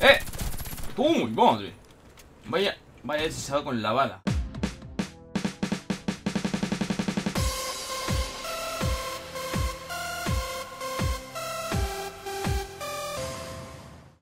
¡Eh! ¡Uy, madre! Vaya, vaya hechizado con la bala.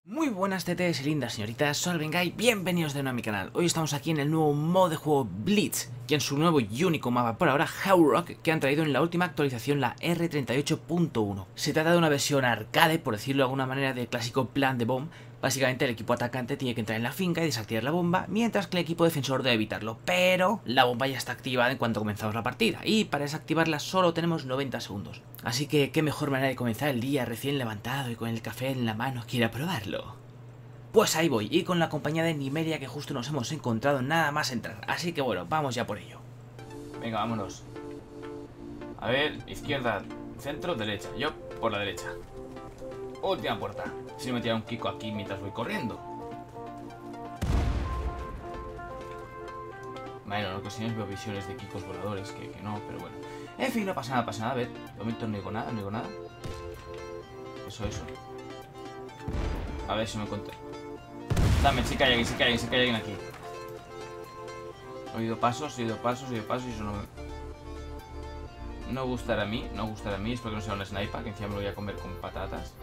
Muy buenas TTs y lindas señoritas, soy Bengay, bienvenidos de nuevo a mi canal. Hoy estamos aquí en el nuevo modo de juego Blitz y en su nuevo y único mapa por ahora, Howrock, que han traído en la última actualización la R38.1. Se trata de una versión arcade, por decirlo de alguna manera, del clásico plan de bomb, Básicamente el equipo atacante tiene que entrar en la finca y desactivar la bomba, mientras que el equipo defensor debe evitarlo. Pero la bomba ya está activada en cuanto comenzamos la partida, y para desactivarla solo tenemos 90 segundos. Así que qué mejor manera de comenzar el día recién levantado y con el café en la mano quiera probarlo. Pues ahí voy, y con la compañía de Nimeria que justo nos hemos encontrado nada más entrar. Así que bueno, vamos ya por ello. Venga, vámonos. A ver, izquierda, centro, derecha. Yo por la derecha. Última puerta. Si no me tira un Kiko aquí mientras voy corriendo. Bueno, en ocasiones veo visiones de Kikos voladores, que, que, no, pero bueno. En fin, no pasa nada, pasa nada. A ver, de momento no digo nada, no digo nada. Eso, eso. A ver si me encuentro. Dame, si cae alguien, si cae alguien, si cae alguien aquí. He oído pasos, he oído pasos, he oído pasos y eso no me... No gustará a mí, no gustará a mí, espero que no sea un sniper, que encima me lo voy a comer con patatas.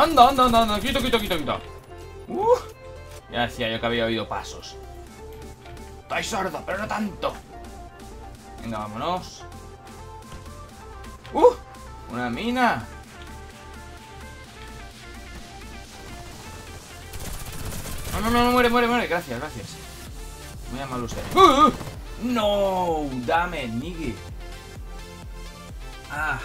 Anda, anda, anda, anda, quito, quito, quito, quito. Uh, ya decía yo que había oído pasos. Estoy sordo, pero no tanto. Venga, vámonos. ¡Uh! ¡Una mina! No, no, no, no, muere, muere, muere. Gracias, gracias. Muy mal usted. ¡Uh, uh! ¡No! ¡Dame, Niggy! ¡Ah!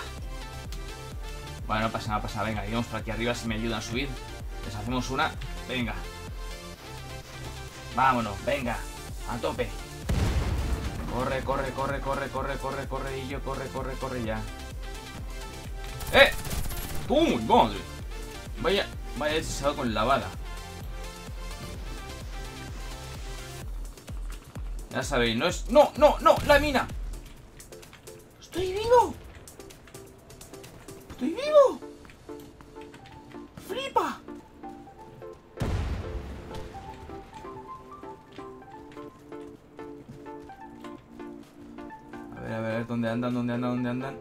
Bueno, no pasa nada, pasa nada. Venga, íbamos por aquí arriba si me ayudan a subir. Les hacemos una. Venga. Vámonos, venga. A tope. Corre, corre, corre, corre, corre, corre, corre, y yo, corre, corre, corre ya. ¡Eh! ¡Uy, madre! Vaya, vaya hechizado con la bala. Ya sabéis, no es... ¡No, no, no! ¡La mina! ¡Estoy vivo! ¡Estoy vivo! ¡Flipa! A ver, a ver, ¿dónde andan? ¿Dónde andan? ¿Dónde andan?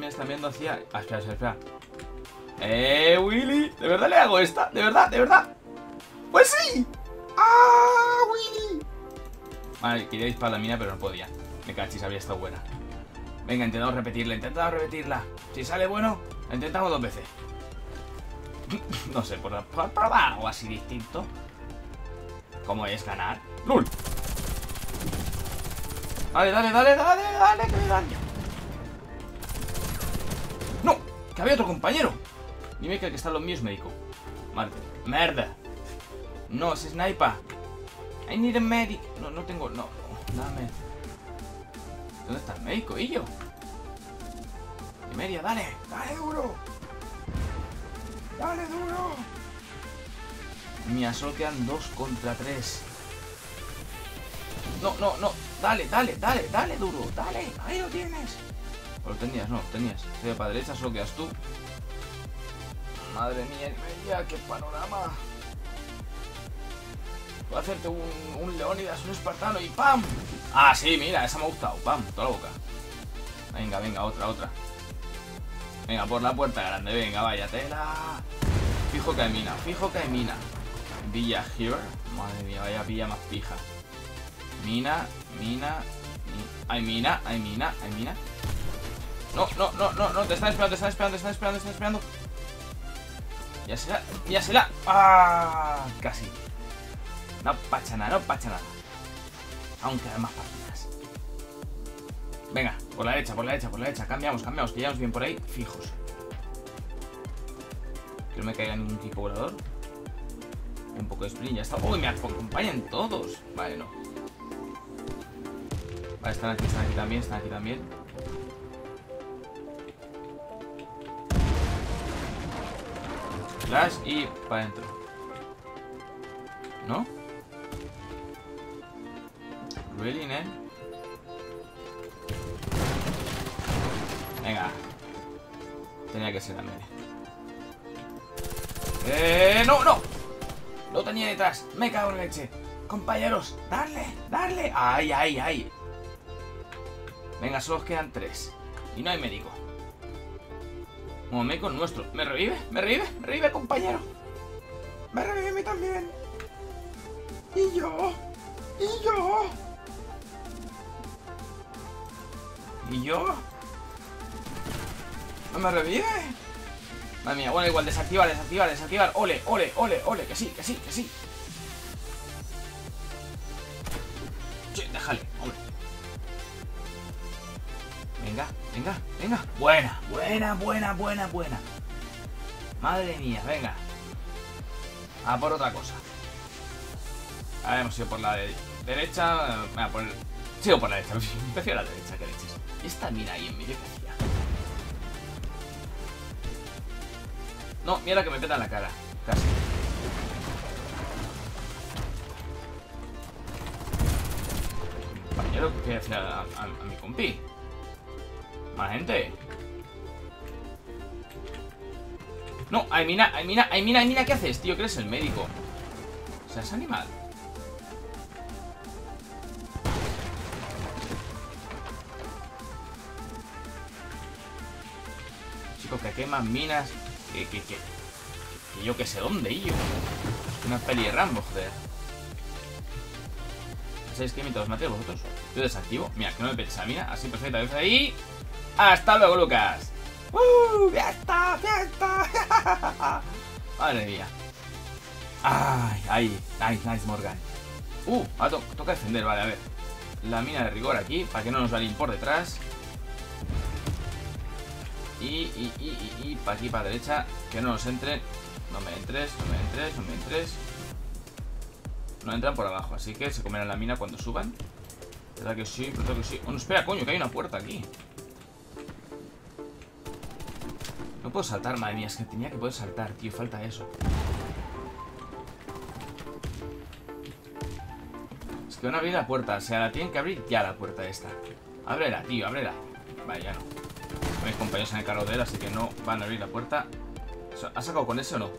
Me están viendo hacia... Ah, espera, espera, espera. ¡Eh, Willy! ¿De verdad le hago esta? ¿De verdad? ¿De verdad? ¡Pues sí! ¡Ah, Willy! Vale, quería disparar la mina, pero no podía. Me cachis, habría estado buena. Venga, intentamos repetirla, intentamos repetirla. Si sale bueno, la intentamos dos veces. no sé, por, por, probar algo así distinto. ¿Cómo es ganar? ¡Lul! Dale, dale, dale, dale, dale, que me dan. ¡No! ¡Que había otro compañero! Dime que el que está en los míos médico. Marte. ¡Merda! No, es sniper. I need a. No, no tengo. No, dame. ¿Dónde está el médico? Y media, dale, dale duro. Dale duro. Mira, solo quedan dos contra tres. No, no, no. Dale, dale, dale, dale duro. Dale, ahí lo tienes. O lo tenías, no, tenías. Estoy para derecha, solo quedas tú. Madre mía, media, qué panorama. Voy a hacerte un, un Leónidas, un espartano y ¡pam! Ah, sí, mira, esa me ha gustado. ¡Pam! Toda la boca. Venga, venga, otra, otra. Venga, por la puerta grande, venga, vaya tela. Fijo que hay mina, fijo que hay mina. Villa here. Madre mía, vaya villa más fija. Mina, mina. Hay mina, hay mina, hay mina. No, no, no, no, no, te están esperando, te están esperando, te están esperando, te están esperando. Ya será, ya será. ¡Ah! Casi. No pacha nada, no pacha nada. Aún más partidas. Venga, por la derecha, por la derecha, por la derecha. Cambiamos, cambiamos, nos bien por ahí, fijos. Que no me caiga ningún tipo volador. Un poco de sprint, ya está. ¡Uy, me acompañan todos! Vale, no. Vale, están aquí, están aquí también, están aquí también. Flash y para adentro. ¿No? Really, ¿eh? Venga. Tenía que ser también. ¡Eh! ¡No, no! Lo tenía detrás. Me cago en leche. Compañeros, darle, darle. ¡Ay, ay, ay! Venga, solo os quedan tres. Y no hay médico. Momento nuestro. ¿Me revive? ¿Me revive? ¿Me revive, compañero? ¿Me revive a mí también? ¿Y yo? ¿Y yo? ¿Y yo? ¿No me revive? Madre mía, bueno, igual, desactivar, desactivar, desactivar Ole, ole, ole, ole, que sí, que sí, que sí. Sí, déjale, Venga, venga, venga. Buena, buena, buena, buena, buena. Madre mía, venga. A por otra cosa. A ver, hemos ido por la derecha Voy a poner... Sigo por la derecha, prefiero la derecha que Y esta mina ahí en medio que No, mira que me peta en la cara. Casi. Compañero, ¿qué hace a, mi compi? Más gente. No, hay mina, hay mina, hay mina, hay mina, ¿qué haces, tío? Que el médico. O sea, es animal. Chicos, que queman minas. Que, que, que, yo que sé dónde, yo. Una peli de Rambo, joder. ¿Sabéis qué? Mientras os matéis vosotros, yo desactivo. Mira, que no me petes a mina. Así perfectamente ahí. ¡Hasta luego, Lucas! ¡Uh! ¡Fiesta! ¡Fiesta! Madre mía. ¡Ay! Ahí. Nice, nice, Morgan. ¡Uh! Toca defender, vale, a ver. La mina de rigor aquí, para que no nos vayan por detrás. Y, y, y, y, para aquí, para derecha. Que no nos entren. No me entres, no me entres, no me entres. No entran por abajo, así que se comerán la mina cuando suban. ¿Verdad que sí? ¿Verdad que sí? Oh, no, espera, coño, que hay una puerta aquí. No puedo saltar, madre mía, es que tenía que poder saltar, tío, falta eso. Es que van a abrir la puerta, o sea, la tienen que abrir ya la puerta esta. Ábrela, tío, ábrela. Vale, ya no. Mis compañeros en el carro de él, así que no van a abrir la puerta. ¿Ha sacado con ese o no?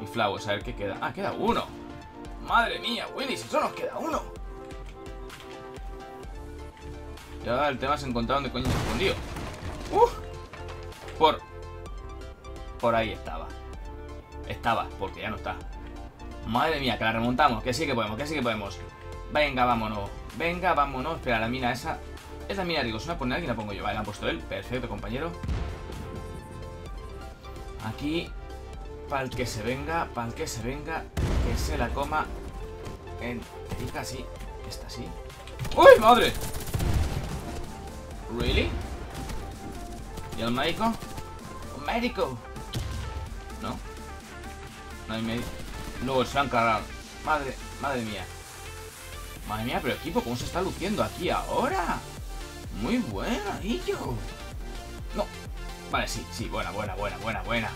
Mi Flowers, a ver qué queda. Ah, queda uno. Madre mía, Willy, si solo nos queda uno. Y ahora el tema es encontrar dónde coño se escondido. ¡Uf! Por... Por ahí estaba. Estaba, porque ya no está. Madre mía, que la remontamos. Que sí que podemos, que sí que podemos. Venga, vámonos. Venga, vámonos. Espera, la mina esa es la mina digo, ¿se me pone alguien? La pongo yo. Vale, la ha puesto él. Perfecto, compañero. Aquí, para el que se venga, para el que se venga, que se la coma en así. Esta así. ¡Uy, madre! ¿Really? ¿Y el médico? ¿Un médico? ¿No? No hay médico. Luego se han cargado. Madre, madre mía. Madre mía, pero equipo, ¿cómo se está luciendo aquí ahora? Muy buena, yo. No. Vale, sí, sí, buena, buena, buena, buena, buena.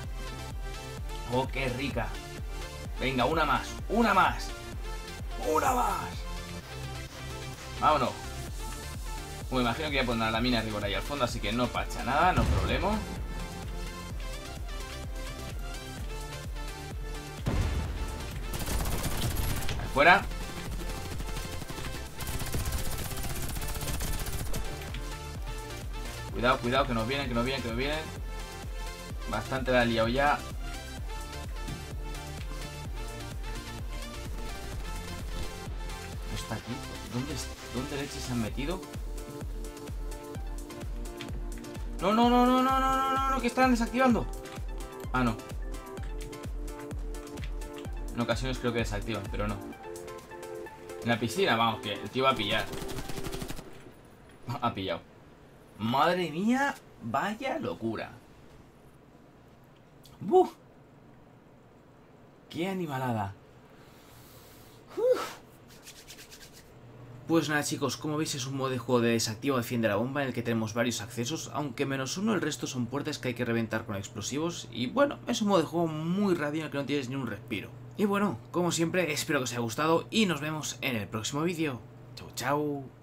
Oh, qué rica. Venga, una más, una más. Una más. Vámonos. Me imagino que voy a poner la mina rigor ahí al fondo, así que no pacha nada, no problema. Fuera. Cuidado, cuidado, que nos vienen, que nos vienen, que nos vienen. Bastante la ha liado ya. está aquí? ¿Dónde, ¿Dónde leche se han metido? No, no, no, no, no, no, no, no, no, que están desactivando. Ah, no. En ocasiones creo que desactivan, pero no. En la piscina, vamos, que el tío va a pillar. Ha pillado. Madre mía, vaya locura. ¡Buf! ¡Qué animalada! Pues nada chicos, como veis es un modo de juego de desactivo defiende la bomba en el que tenemos varios accesos, aunque menos uno el resto son puertas que hay que reventar con explosivos y bueno, es un modo de juego muy rápido en el que no tienes ni un respiro. Y bueno, como siempre, espero que os haya gustado y nos vemos en el próximo vídeo. Chau chau.